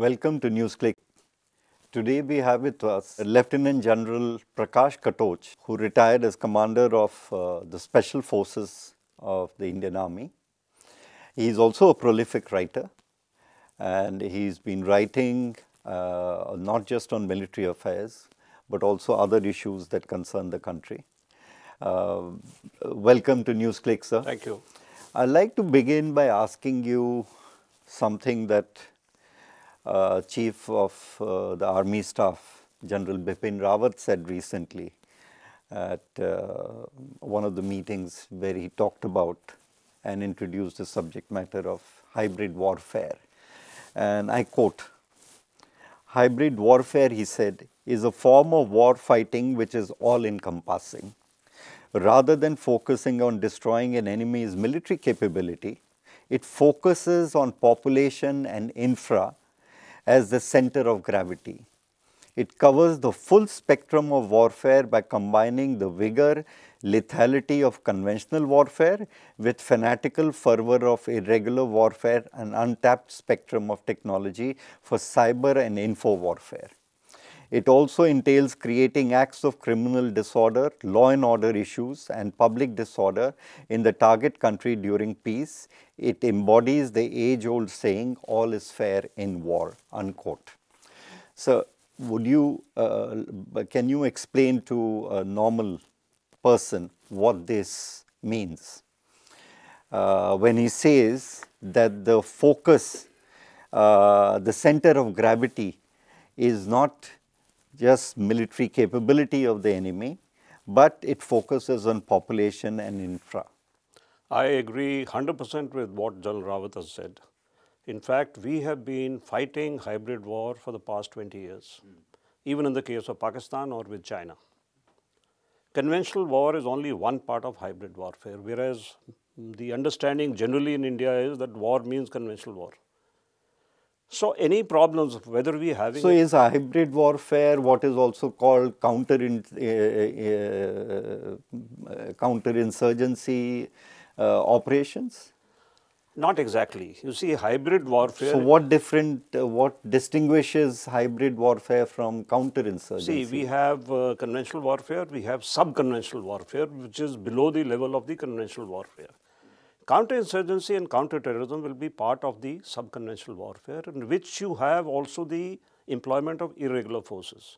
Welcome to NewsClick. Today we have with us Lieutenant General Prakash Katoch, who retired as commander of uh, the Special Forces of the Indian Army. He is also a prolific writer and he's been writing uh, not just on military affairs but also other issues that concern the country. Uh, welcome to NewsClick, sir. Thank you. I'd like to begin by asking you something that uh, Chief of uh, the Army Staff, General Bipin Rawat, said recently at uh, one of the meetings where he talked about and introduced the subject matter of hybrid warfare. And I quote Hybrid warfare, he said, is a form of war fighting which is all encompassing. Rather than focusing on destroying an enemy's military capability, it focuses on population and infra as the center of gravity. It covers the full spectrum of warfare by combining the vigor, lethality of conventional warfare with fanatical fervor of irregular warfare and untapped spectrum of technology for cyber and info warfare. It also entails creating acts of criminal disorder, law and order issues and public disorder in the target country during peace. It embodies the age-old saying, all is fair in war, unquote. So, would you, uh, can you explain to a normal person what this means? Uh, when he says that the focus, uh, the center of gravity is not just military capability of the enemy, but it focuses on population and infra. I agree 100% with what General Rawat has said. In fact, we have been fighting hybrid war for the past 20 years, even in the case of Pakistan or with China. Conventional war is only one part of hybrid warfare, whereas the understanding generally in India is that war means conventional war. So any problems, whether we having... So is hybrid warfare what is also called counter, in, uh, uh, counter insurgency uh, operations? Not exactly. You see, hybrid warfare. So, what different, uh, what distinguishes hybrid warfare from counterinsurgency? See, we have uh, conventional warfare, we have sub-conventional warfare, which is below the level of the conventional warfare. Counterinsurgency and counterterrorism will be part of the sub-conventional warfare in which you have also the employment of irregular forces,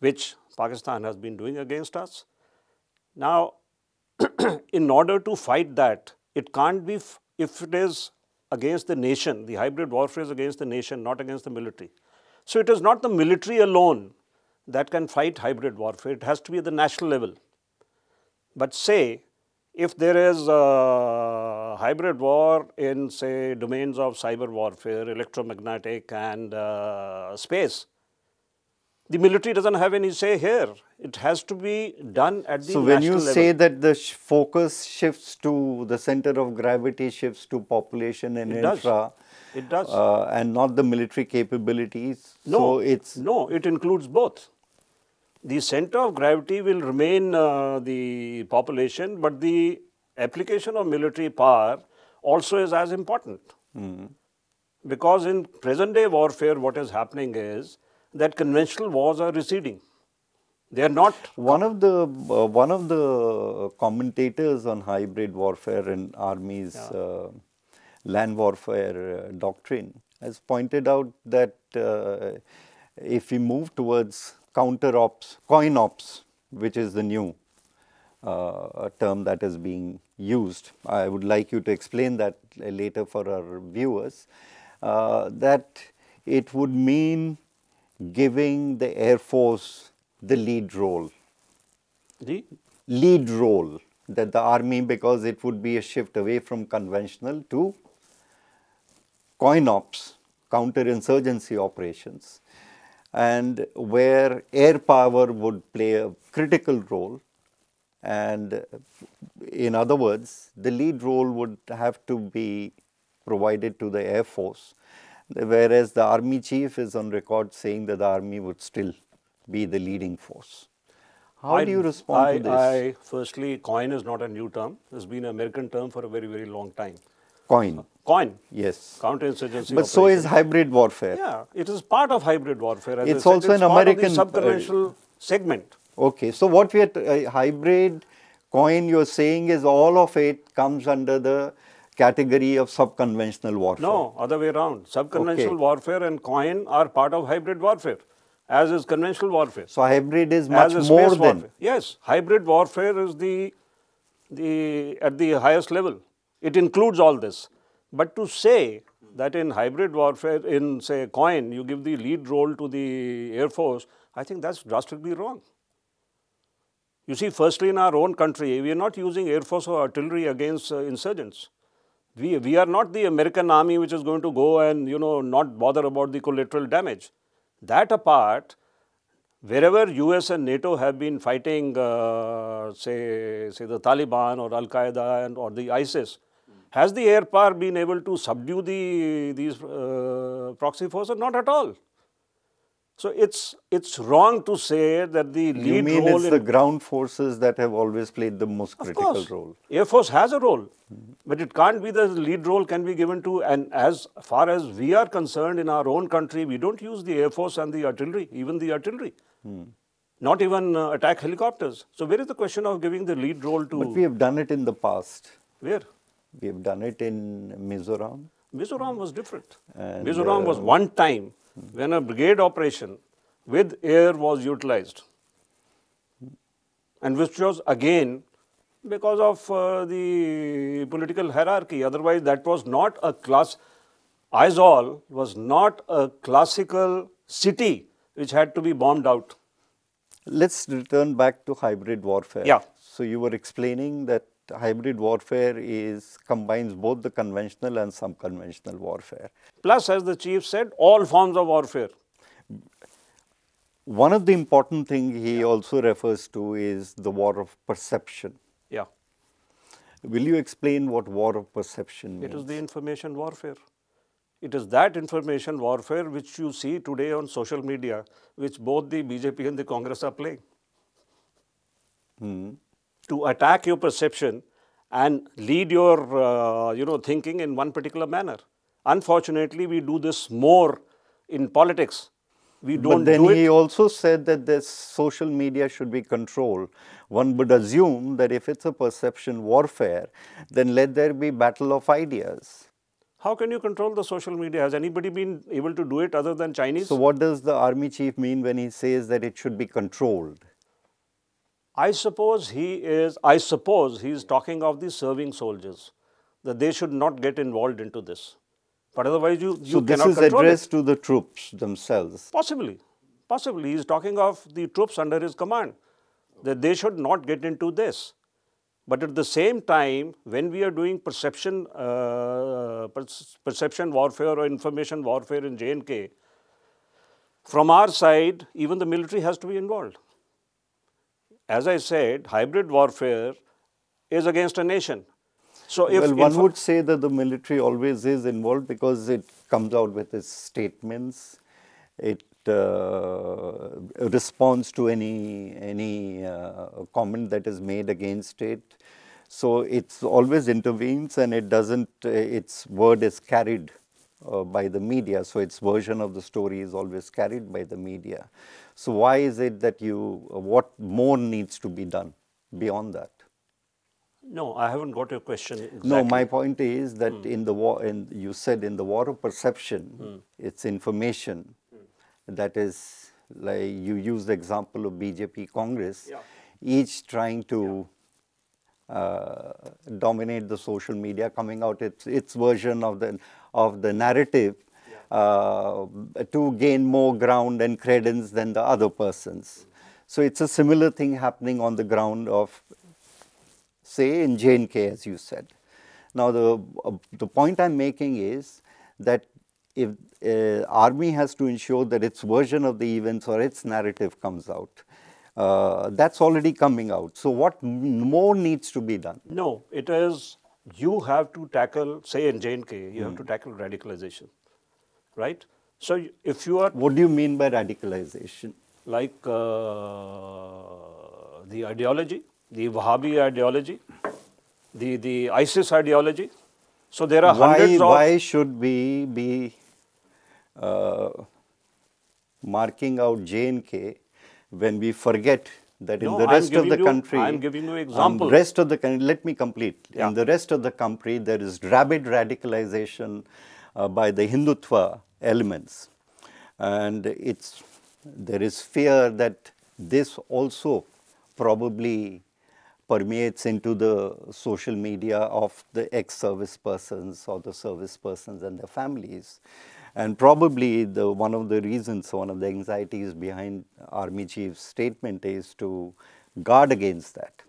which Pakistan has been doing against us. Now, in order to fight that, it can't be, if it is against the nation, the hybrid warfare is against the nation, not against the military. So, it is not the military alone that can fight hybrid warfare, it has to be at the national level. But say, if there is a hybrid war in say domains of cyber warfare, electromagnetic and uh, space, the military doesn't have any say here. It has to be done at the So when you level. say that the sh focus shifts to the center of gravity shifts to population and it infra, does. it does, uh, and not the military capabilities. No, so it's no, it includes both the center of gravity will remain uh, the population, but the application of military power also is as important. Mm. Because in present day warfare, what is happening is that conventional wars are receding. They are not. One of the uh, one of the commentators on hybrid warfare and armies yeah. uh, land warfare uh, doctrine has pointed out that uh, if we move towards counter ops, coin ops, which is the new uh, term that is being used. I would like you to explain that later for our viewers, uh, that it would mean giving the Air Force the lead role. The lead role that the army because it would be a shift away from conventional to coin ops, counter-insurgency operations and where air power would play a critical role. And in other words the lead role would have to be provided to the air force. Whereas the army chief is on record saying that the army would still be the leading force. How I, do you respond I, to this? I firstly coin is not a new term. It's been an american term for a very very long time. Coin. Coin. Yes. Counterinsurgency. But so is hybrid warfare. Yeah, it is part of hybrid warfare. As It's said, also an of the American, uh, subconventional segment. Okay. So what we are uh, hybrid coin you're saying is all of it comes under the category of subconventional warfare. No, other way around. Subconventional Okay. warfare and coin are part of hybrid warfare, as is conventional warfare. So hybrid is much is more space than. warfare. Yes, hybrid warfare is the, the at the highest level. It includes all this. But to say that in hybrid warfare, in say coin, you give the lead role to the Air Force, I think that's drastically wrong. You see, firstly, in our own country, we are not using Air Force or artillery against uh, insurgents. We, we are not the American army which is going to go and, you know, not bother about the collateral damage. That apart, wherever US and NATO have been fighting, uh, say, say the Taliban or Al Qaeda and or the ISIS, has the air power been able to subdue the these uh, proxy forces? Not at all. So it's it's wrong to say that the lead You mean role it's the ground forces that have always played the most of critical course, role. Air Force has a role, but it can't be the lead role can be given to. And as far as we are concerned in our own country, we don't use the Air Force and the artillery, even the artillery, not even uh, attack helicopters. So where is the question of giving the lead role to But we have done it in the past. where? We have done it in Mizoram. Mizoram was different. And, Mizoram was uh, one time when a brigade operation with air was utilized, and which was again because of uh, the political hierarchy. Otherwise, that was not a class. Aizawl was not a classical city which had to be bombed out. Let's return back to hybrid warfare. Yeah. So you were explaining that hybrid warfare is combines both the conventional and some conventional warfare. Plus, as the chief said, all forms of warfare. One of the important thing he also refers to is the war of perception. Yeah. Will you explain what war of perception means? It is the information warfare. It is that information warfare which you see today on social media, which both the BJP and the Congress are playing. Hmm. To attack your perception and lead your, uh, you know, thinking in one particular manner. Unfortunately, we do this more in politics. We don't but then do he also said that this social media should be controlled. One would assume that if it's a perception warfare, then let there be battle of ideas. How can you control the social media? Has anybody been able to do it other than Chinese? So what does the army chief mean when he says that it should be controlled? I suppose he is, I suppose he is talking of the serving soldiers, that they should not get involved into this. But otherwise, you, you So this is addressed it. to the troops themselves. Possibly, possibly. He is talking of the troops under his command, that they should not get into this. But at the same time, when we are doing perception, uh, perception warfare or information warfare in J&K, from our side, even the military has to be involved. As I said, hybrid warfare is against a nation. So if well, one would say that the military always is involved because it comes out with its statements, it uh, responds to any any uh, comment that is made against it. So it's always intervenes and it doesn't. Uh, its word is carried uh, by the media. So its version of the story is always carried by the media. So why is it that you? what more needs to be done beyond that? no, I haven't got your question. Exactly. No, my point is that in the war, in, you said in the war of perception, it's information that is like you use the example of BJP Congress, Yeah. each trying to uh, dominate the social media, coming out its its version of the of the narrative uh, to gain more ground and credence than the other persons. So it's a similar thing happening on the ground of say in J&K as you said. Now the, uh, the point I'm making is that if uh, army has to ensure that its version of the events or its narrative comes out, uh, that's already coming out. So what more needs to be done? No, it is you have to tackle, say in J&K, you have to tackle radicalization, right? So if you are What do you mean by radicalization? like uh, the ideology, the Wahhabi ideology, the, the ISIS ideology. So there are why, hundreds of why should we be uh, marking out J&K when we forget that in the rest of the you- country, I'm giving you um, rest of the country, let me complete. Yeah. In the rest of the country, there is rabid radicalization uh, by the Hindutva elements, and it's there is fear that this also probably permeates into the social media of the ex-service persons or the service persons and their families. And probably the one of the reasons, one of the anxieties behind Army Chief's statement is to guard against that.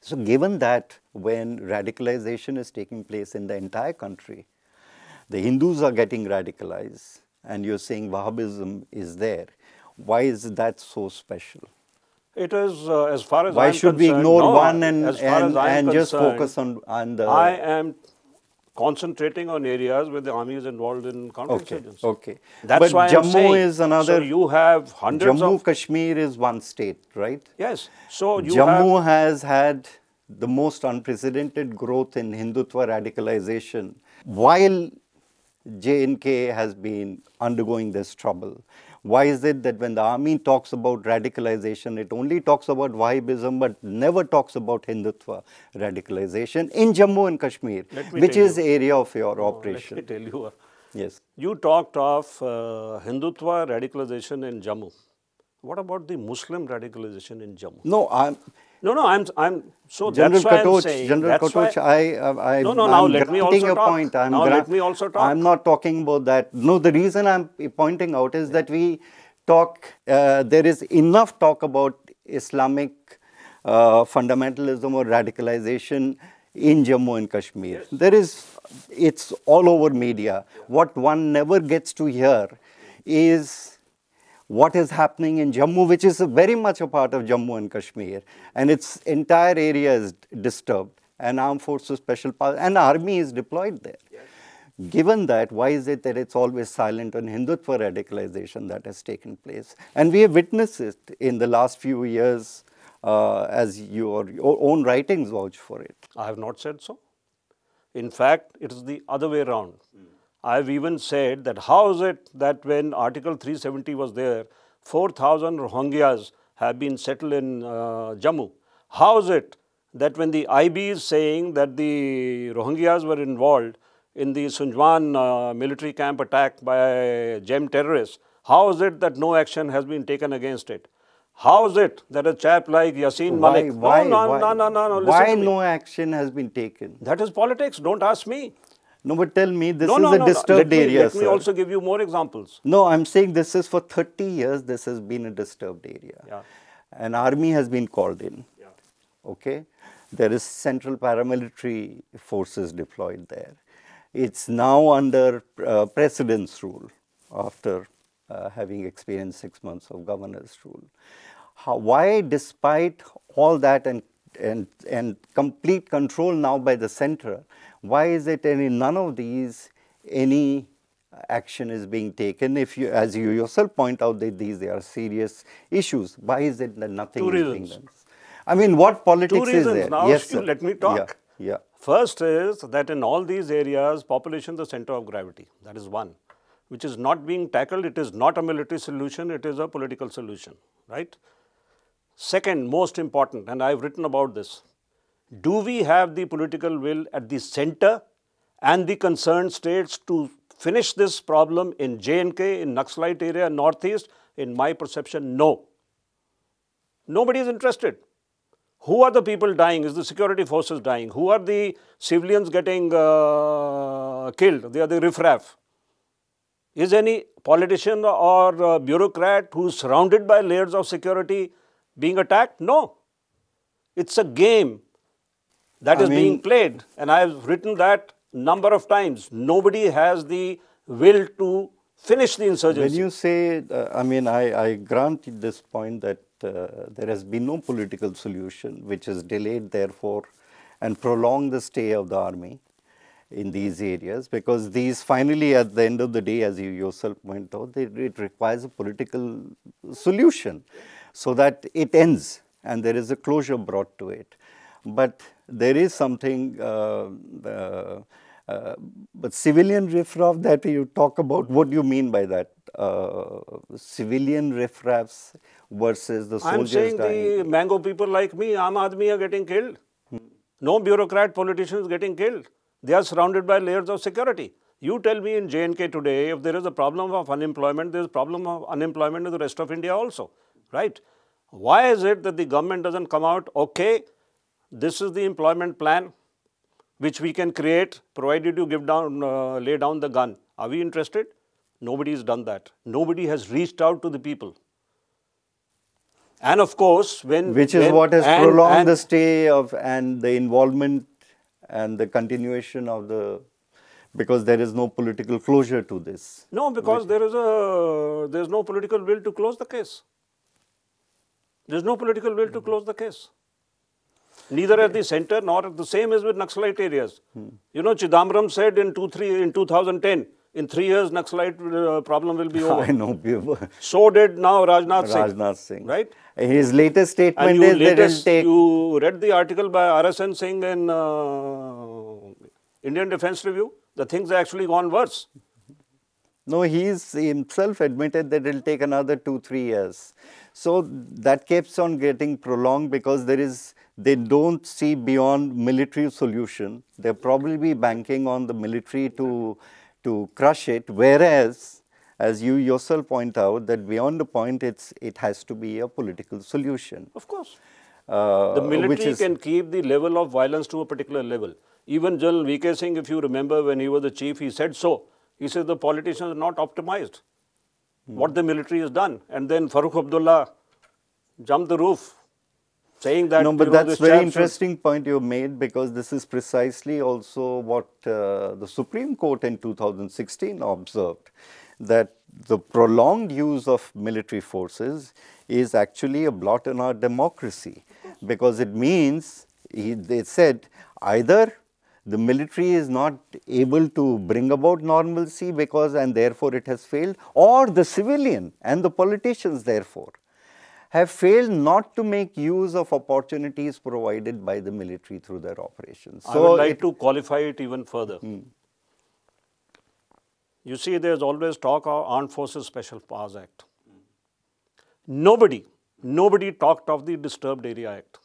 So given that when radicalization is taking place in the entire country, the Hindus are getting radicalized and you're saying Wahhabism is there, why is that so special? It is, uh, as far as Why I'm should we ignore no, one and, and, and just focus on, on the... I am concentrating on areas where the army is involved in counterinsurgency. okay. okay. That's but why Jammu I'm saying. is another... So you have hundreds Jammu, of Kashmir is one state, right? yes. So you Jammu have has had the most unprecedented growth in Hindutva radicalization while J&K has been undergoing this trouble. Why is it that when the army talks about radicalization, it only talks about Wahhabism but never talks about Hindutva radicalization in Jammu and Kashmir, which is you. area of your Oh, operation? Let me tell you. Yes. You talked of uh, Hindutva radicalization in Jammu. What about the Muslim radicalization in Jammu? No, I'm, No, no, I'm, I'm, so General that's why I'm Katoch, saying, General Katoch, I, I, I, No, no, now I'm let me also your talk. point. I'm Now let me also talk. I'm not talking about that. No, the reason I'm pointing out is that we talk, uh, there is enough talk about Islamic uh, fundamentalism or radicalization in Jammu and Kashmir. There is, it's all over media. What one never gets to hear is what is happening in Jammu, which is very much a part of Jammu and Kashmir, and its entire area is disturbed, and armed forces, special power, and army is deployed there. Given that, why is it that it's always silent on Hindutva radicalization that has taken place? And we have witnessed it in the last few years, uh, as your, your own writings vouch for it. I have not said so. In fact, it is the other way around. I have even said that how is it that when Article 370 was there, 4,000 Rohingyas have been settled in uh, Jammu. How is it that when the IB is saying that the Rohingyas were involved in the Sunjwan uh, military camp attack by JeM terrorists, how is it that no action has been taken against it? How is it that a chap like Yasin Why, Malik, why, no, no, why, no, no, no, no, why no action has been taken? That is politics. Don't ask me. No, but tell me, this no, is no, a no. disturbed let me, area, Let me also give you more examples. No, I'm saying this is for 30 years, this has been a disturbed area. Yeah. An army has been called in. Yeah. Okay? There is central paramilitary forces deployed there. It's now under uh, president's rule after uh, having experienced six months of governor's rule. How, why, despite all that and, and, and complete control now by the center, why is it in none of these any action is being taken if you, as you yourself point out that these are serious issues, why is it that nothing Two is being reasons. done? I mean, what politics Two is there? Now, yes, sir. let me talk. Yeah, yeah. First is that in all these areas, population the center of gravity. That is one, which is not being tackled. It is not a military solution. It is a political solution, right? Second, most important, and I have written about this. Do we have the political will at the center and the concerned states to finish this problem in J&K, in Naxalite area, Northeast? In my perception, no. Nobody is interested. Who are the people dying? Is the security forces dying? Who are the civilians getting uh, killed? They are the riffraff. Is any politician or uh, bureaucrat who's surrounded by layers of security being attacked? No. It's a game that I is being played. And I have written that number of times. Nobody has the will to finish the insurgency. When you say, uh, I mean, I, I grant this point that uh, there has been no political solution which has delayed, therefore, and prolonged the stay of the army in these areas because these finally, at the end of the day, as you yourself point out, they, it requires a political solution so that it ends and there is a closure brought to it. But there is something, uh, uh, Uh, but civilian riffraff that you talk about, what do you mean by that? Uh, civilian riffraffs versus the soldiers I'm saying dying. the mango people like me, Aam Aadmi are getting killed. No bureaucrat politicians getting killed. They are surrounded by layers of security. You tell me in J&K today, if there is a problem of unemployment, there is a problem of unemployment in the rest of India also, right? Why is it that the government doesn't come out, okay, this is the employment plan which we can create provided you give down, uh, lay down the gun. Are we interested? Nobody has done that. Nobody has reached out to the people. And of course, when which is when, what has and, prolonged and, the stay of and the involvement and the continuation of the because there is no political closure to this. No, because there is a there is no political will to close the case. There is no political will to close the case. Neither at the center nor at the same as with Naxalite areas. Hmm. You know, Chidambaram said in two three in 2010 in three years, Naxalite uh, problem will be over. I know. so did now Rajnath Singh. Rajnath Singh. Right? His latest statement and you is latest, take... You read the article by RSN Singh in uh, Indian Defence Review? The things actually gone worse. No, he's himself admitted that it will take another two, three years. So that keeps on getting prolonged because there is, they don't see beyond military solution. They're probably be banking on the military to, to crush it, whereas as you yourself point out, that beyond the point, it's, it has to be a political solution. Of course. Uh, the military can keep the level of violence to a particular level. Even General VK Singh, if you remember when he was the chief, he said so. He said the politicians are not optimized. Hmm. What the military has done. And then Farooq Abdullah jumped the roof saying that. No, but know, that's very interesting point you made because this is precisely also what uh, the Supreme Court in 2016 observed that the prolonged use of military forces is actually a blot on our democracy because it means, he, they said, either the military is not able to bring about normalcy because and therefore it has failed or the civilian and the politicians therefore have failed not to make use of opportunities provided by the military through their operations. So I would like it, to qualify it even further. Hmm. You see, there's always talk of Armed Forces Special Powers Act. Nobody, nobody talked of the Disturbed Area Act.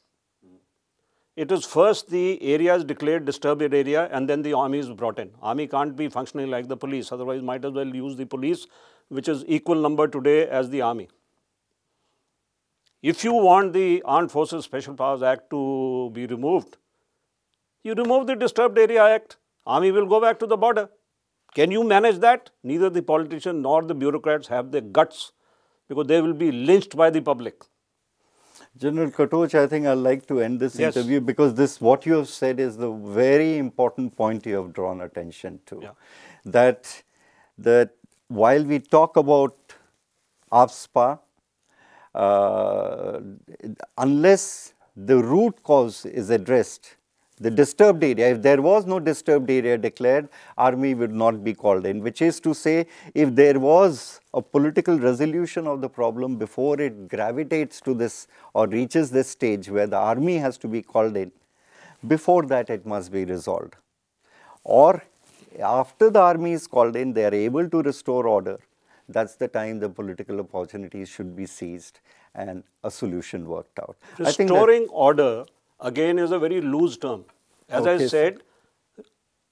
It is first the areas declared disturbed area and then the army is brought in. Army can't be functioning like the police, otherwise might as well use the police, which is equal number today as the army. If you want the Armed Forces Special Powers Act to be removed, you remove the Disturbed Area Act, army will go back to the border. Can you manage that? Neither the politician nor the bureaucrats have the guts because they will be lynched by the public. General Katoch, I think I'd like to end this yes. interview because this, what you have said is the very important point you have drawn attention to. Yeah. That, that while we talk about AFSPA, uh, unless the root cause is addressed, the disturbed area, if there was no disturbed area declared, army would not be called in, which is to say, if there was a political resolution of the problem before it gravitates to this or reaches this stage where the army has to be called in, before that it must be resolved. Or after the army is called in, they are able to restore order. That's the time the political opportunities should be seized and a solution worked out. Restoring order again is a very loose term. As okay. I said,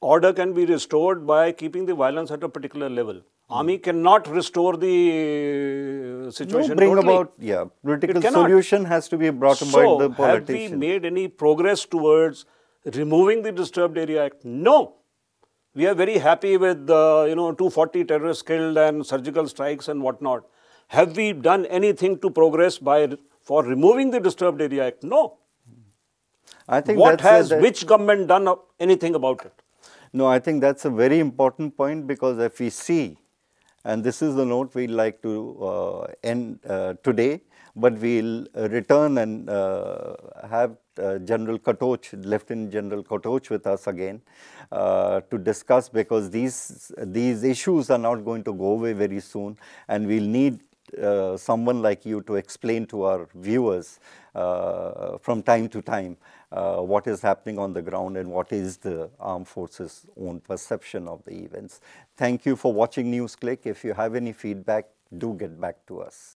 order can be restored by keeping the violence at a particular level. Army hmm. cannot restore the situation. No, bring totally. about yeah political solution has to be brought about so, the politician. have we made any progress towards removing the Disturbed Area Act? No. We are very happy with the you know 240 terrorists killed and surgical strikes and whatnot. Have we done anything to progress by for removing the Disturbed Area Act? No. I think what has a, which government done anything about it? No, I think that's a very important point because if we see, and this is the note we'd like to uh, end uh, today, but we'll return and uh, have uh, General Katoch, Lieutenant General Katoch with us again uh, to discuss because these, these issues are not going to go away very soon and we'll need uh, someone like you to explain to our viewers uh, from time to time uh, what is happening on the ground and what is the armed forces own perception of the events. Thank you for watching NewsClick. If you have any feedback, do get back to us.